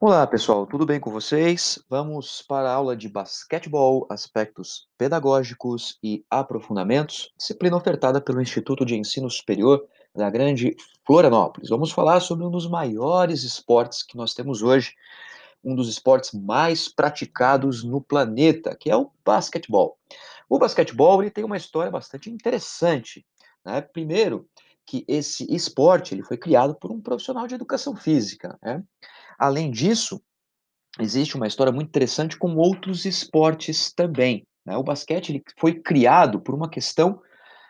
Olá, pessoal, tudo bem com vocês? Vamos para a aula de basquetebol, aspectos pedagógicos e aprofundamentos, disciplina ofertada pelo Instituto de Ensino Superior da Grande Florianópolis. Vamos falar sobre um dos maiores esportes que nós temos hoje, um dos esportes mais praticados no planeta, que é o basquetebol. O basquetebol ele tem uma história bastante interessante. Né? Primeiro, que esse esporte ele foi criado por um profissional de educação física. Né? Além disso, existe uma história muito interessante com outros esportes também. Né? O basquete ele foi criado por uma questão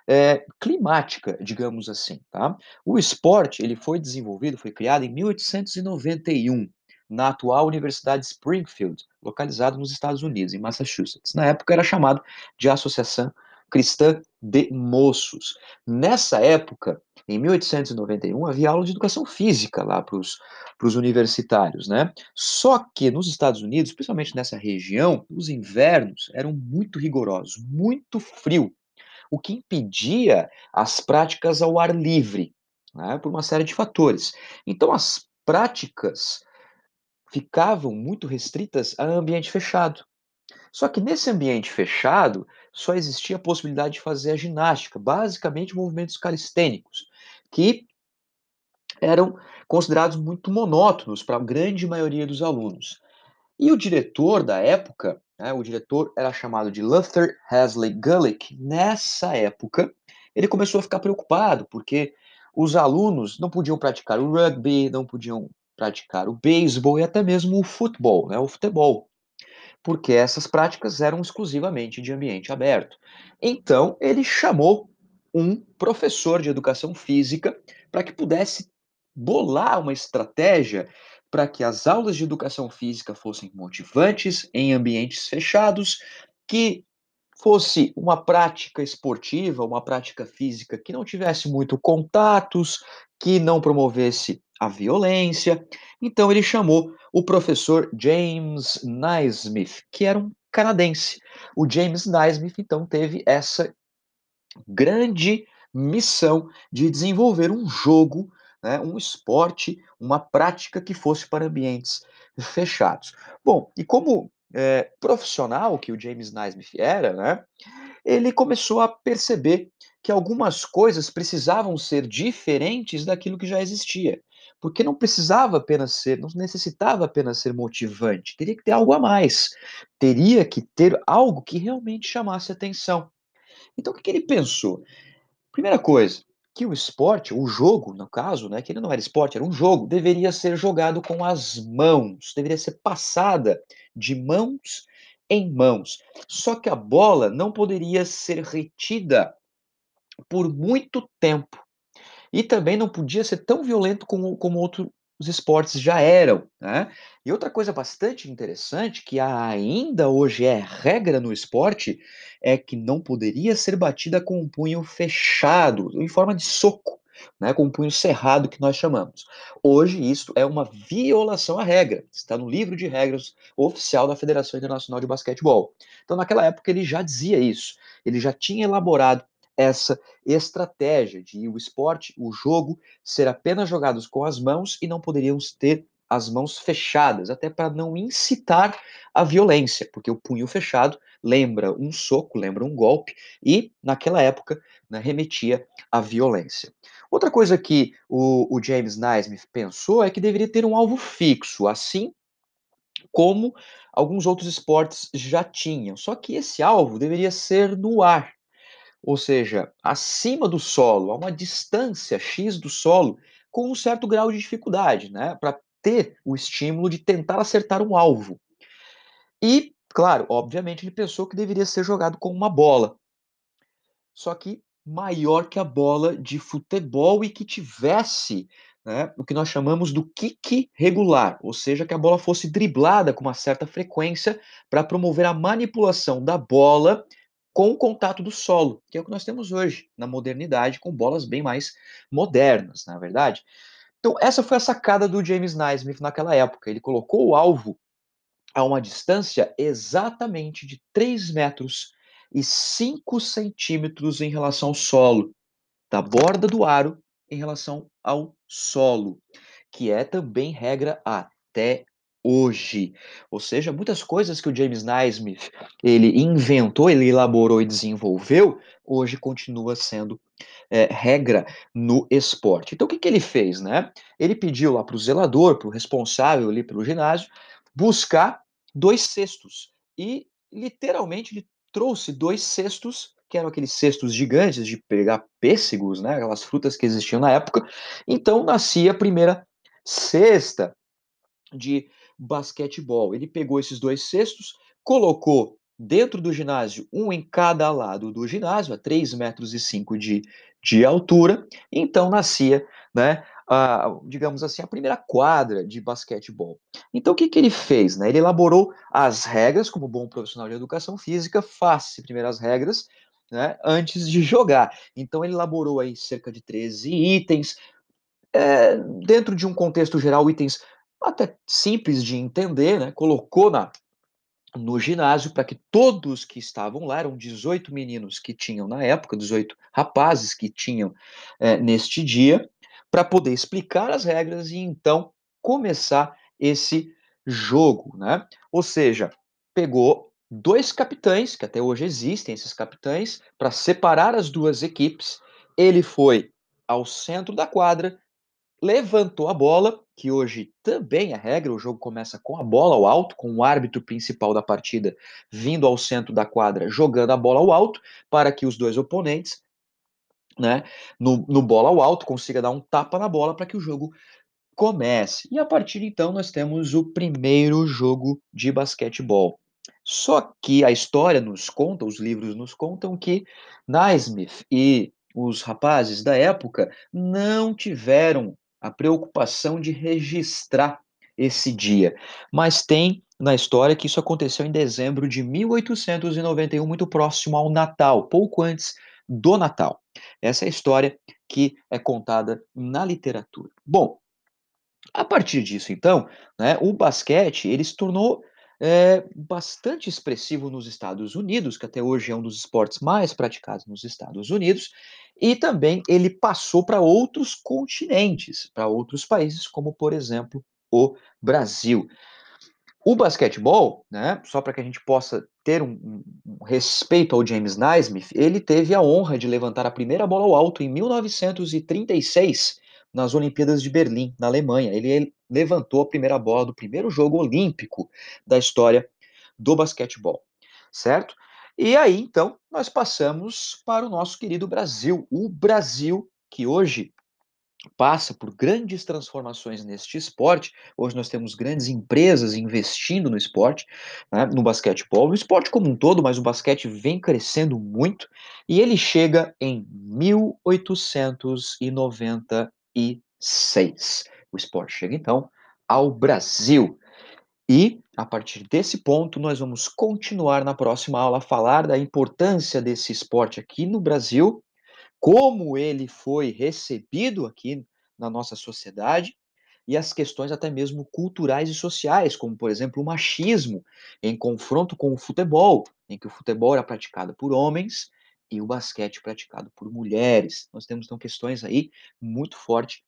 é, climática, digamos assim. Tá? O esporte ele foi desenvolvido, foi criado em 1891 na atual Universidade Springfield, localizada nos Estados Unidos, em Massachusetts. Na época era chamado de Associação Cristã de Moços. Nessa época, em 1891, havia aula de educação física lá para os universitários, né? Só que nos Estados Unidos, principalmente nessa região, os invernos eram muito rigorosos, muito frio, o que impedia as práticas ao ar livre, né, por uma série de fatores. Então, as práticas ficavam muito restritas a ambiente fechado. Só que nesse ambiente fechado, só existia a possibilidade de fazer a ginástica, basicamente movimentos calistênicos, que eram considerados muito monótonos para a grande maioria dos alunos. E o diretor da época, né, o diretor era chamado de Luther Hasley Gulick, nessa época, ele começou a ficar preocupado, porque os alunos não podiam praticar o rugby, não podiam praticar o beisebol e até mesmo o futebol, né, o futebol porque essas práticas eram exclusivamente de ambiente aberto. Então, ele chamou um professor de educação física para que pudesse bolar uma estratégia para que as aulas de educação física fossem motivantes em ambientes fechados, que fosse uma prática esportiva, uma prática física que não tivesse muito contatos, que não promovesse a violência. Então ele chamou o professor James Naismith, que era um canadense. O James Naismith então teve essa grande missão de desenvolver um jogo, né, um esporte, uma prática que fosse para ambientes fechados. Bom, e como é, profissional que o James Naismith era, né, ele começou a perceber que algumas coisas precisavam ser diferentes daquilo que já existia. Porque não precisava apenas ser, não necessitava apenas ser motivante, teria que ter algo a mais. Teria que ter algo que realmente chamasse atenção. Então o que, que ele pensou? Primeira coisa, que o esporte, o jogo, no caso, né, que ele não era esporte, era um jogo, deveria ser jogado com as mãos, deveria ser passada de mãos em mãos. Só que a bola não poderia ser retida por muito tempo. E também não podia ser tão violento como, como outros esportes já eram. Né? E outra coisa bastante interessante, que ainda hoje é regra no esporte, é que não poderia ser batida com um punho fechado, em forma de soco. Né, com um punho cerrado que nós chamamos. Hoje isso é uma violação à regra, está no livro de regras oficial da Federação Internacional de Basquetebol. Então naquela época ele já dizia isso, ele já tinha elaborado essa estratégia de o esporte, o jogo, ser apenas jogados com as mãos e não poderíamos ter as mãos fechadas, até para não incitar a violência, porque o punho fechado lembra um soco, lembra um golpe, e naquela época né, remetia à violência. Outra coisa que o, o James Naismith pensou é que deveria ter um alvo fixo, assim como alguns outros esportes já tinham, só que esse alvo deveria ser no ar, ou seja, acima do solo, a uma distância x do solo, com um certo grau de dificuldade, né, para ter o estímulo de tentar acertar um alvo. E, claro, obviamente ele pensou que deveria ser jogado com uma bola. Só que maior que a bola de futebol e que tivesse né, o que nós chamamos do kick regular, ou seja, que a bola fosse driblada com uma certa frequência para promover a manipulação da bola com o contato do solo, que é o que nós temos hoje na modernidade, com bolas bem mais modernas, na é verdade. Então, essa foi a sacada do James Naismith naquela época. Ele colocou o alvo a uma distância exatamente de 3 metros e 5 centímetros em relação ao solo, da borda do aro em relação ao solo, que é também regra até hoje. Ou seja, muitas coisas que o James Naismith ele inventou, ele elaborou e desenvolveu, hoje continua sendo é, regra no esporte. Então, o que, que ele fez, né? Ele pediu lá para o zelador, para o responsável ali pelo ginásio, buscar dois cestos. E, literalmente, ele trouxe dois cestos, que eram aqueles cestos gigantes de pegar pêssegos, né? Aquelas frutas que existiam na época. Então, nascia a primeira cesta de basquetebol. Ele pegou esses dois cestos, colocou dentro do ginásio, um em cada lado do ginásio, a 3 metros e 5 de, de altura, então nascia, né, a, digamos assim, a primeira quadra de basquetebol. Então o que, que ele fez? Né? Ele elaborou as regras, como bom profissional de educação física, faz primeiro as regras, né, antes de jogar. Então ele elaborou aí cerca de 13 itens, é, dentro de um contexto geral, itens até simples de entender, né? colocou na, no ginásio para que todos que estavam lá, eram 18 meninos que tinham na época, 18 rapazes que tinham é, neste dia, para poder explicar as regras e então começar esse jogo, né? Ou seja, pegou dois capitães, que até hoje existem esses capitães, para separar as duas equipes. Ele foi ao centro da quadra, levantou a bola, que hoje também é regra, o jogo começa com a bola ao alto, com o árbitro principal da partida vindo ao centro da quadra, jogando a bola ao alto, para que os dois oponentes, né, no, no bola ao alto, consiga dar um tapa na bola para que o jogo comece. E a partir de então nós temos o primeiro jogo de basquetebol. Só que a história nos conta, os livros nos contam que Naismith e os rapazes da época não tiveram a preocupação de registrar esse dia. Mas tem na história que isso aconteceu em dezembro de 1891, muito próximo ao Natal, pouco antes do Natal. Essa é a história que é contada na literatura. Bom, a partir disso, então, né, o basquete ele se tornou é, bastante expressivo nos Estados Unidos, que até hoje é um dos esportes mais praticados nos Estados Unidos, e também ele passou para outros continentes, para outros países, como por exemplo o Brasil. O basquetebol, né, só para que a gente possa ter um, um, respeito ao James Naismith, ele teve a honra de levantar a primeira bola ao alto em 1936 nas Olimpíadas de Berlim, na Alemanha. Ele levantou a primeira bola do primeiro jogo olímpico da história do basquetebol, certo? E aí, então, nós passamos para o nosso querido Brasil. O Brasil, que hoje passa por grandes transformações neste esporte. Hoje nós temos grandes empresas investindo no esporte, né, no basquetebol, no esporte como um todo, mas o basquete vem crescendo muito e ele chega em 1896. O esporte chega então ao Brasil. E, a partir desse ponto, nós vamos continuar na próxima aula a falar da importância desse esporte aqui no Brasil, como ele foi recebido aqui na nossa sociedade e as questões até mesmo culturais e sociais, como, por exemplo, o machismo em confronto com o futebol, em que o futebol era praticado por homens e o basquete praticado por mulheres. Nós temos, então, questões aí muito fortes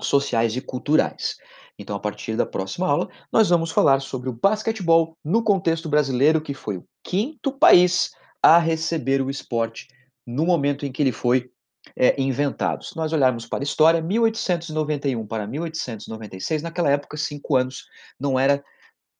sociais e culturais. Então, a partir da próxima aula, nós vamos falar sobre o basquetebol no contexto brasileiro, que foi o quinto país a receber o esporte no momento em que ele foi é, inventado. Se nós olharmos para a história, 1891 para 1896, naquela época, cinco anos não era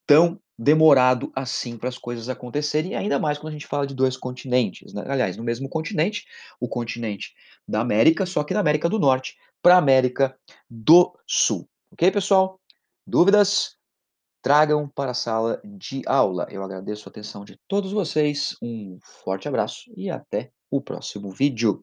tão demorado assim para as coisas acontecerem, ainda mais quando a gente fala de dois continentes. Né? Aliás, no mesmo continente, o continente da América, só que da América do Norte para a América do Sul. Ok, pessoal? Dúvidas? Tragam para a sala de aula. Eu agradeço a atenção de todos vocês, um forte abraço e até o próximo vídeo.